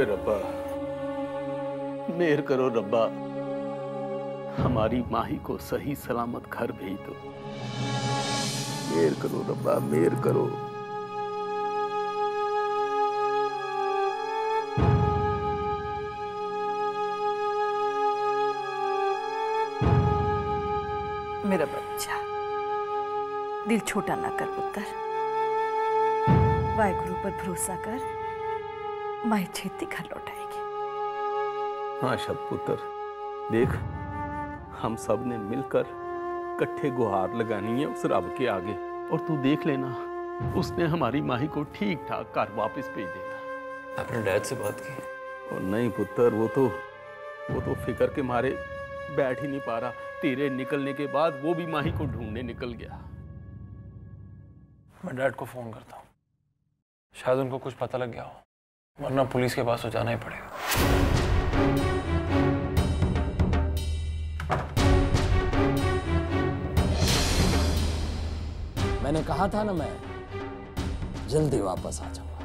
ओए रब्बा। मेहर करो रब्बा। हमारी माही को सही सलामत घर भेज दो। मेहर करो रब्बा, मेहर करो। मेरा बच्चा, दिल छोटा ना कर, पुत्र। वाहेगुरु पर भरोसा कर। माई छेती घर लौटाएगी। हाँ शब पुत्र देख हम सबने मिलकर कट्ठे गुहार लगानी है उस रब के आगे। और तू देख लेना उसने हमारी माही को ठीक ठाक घर वापस भेज देना। आपने डैड से बात की? और नहीं पुत्र वो तो वो तो फ़िक्र के मारे बैठ ही नहीं पा रहा। तेरे निकलने के बाद वो भी माही को ढूँढने निकल गया। मैं डैड को फ़ोन करता हूँ। शायद उनको कुछ पता लग गया हो। वरना पुलिस के पास तो जाना ही पड़ेगा। मैंने कहा था ना मैं, जल्दी वापस आ जाऊँगा।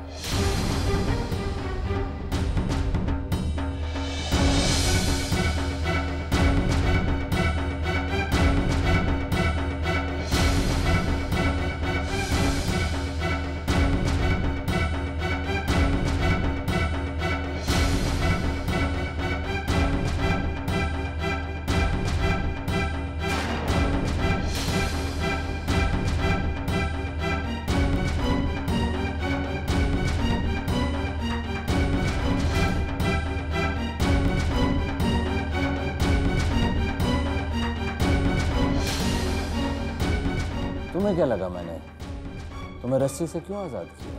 तुम्हें क्या लगा मैंने? तुम्हें रस्सी से क्यों आज़ाद किया?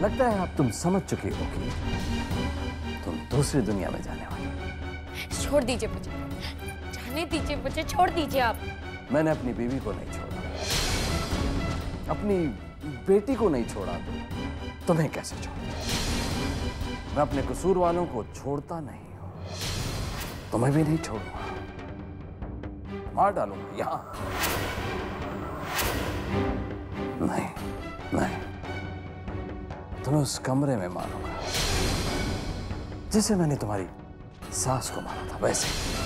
लगता है आप तुम समझ चुके हो कि तुम दूसरी दुनिया में जाने वाले छोड़ दीजिए मुझे। जाने दीजिए मुझे छोड़ दीजिए आप। मैंने अपनी बीवी को नहीं छोड़ा। अपनी बेटी को नहीं छोड़ा तो तुम्हें कैसे छोड़ा? मैं अपने कसूर वालों को छोड़ता नहीं हूँ। तुम्हें भी नहीं छोड़ूँगा। मार डालूँगा, यहाँ। नहीं नहीं। तुम्हें उस कमरे में मारूँगा। जिसे मैंने तुम्हारी सास को मारा था, वैसे।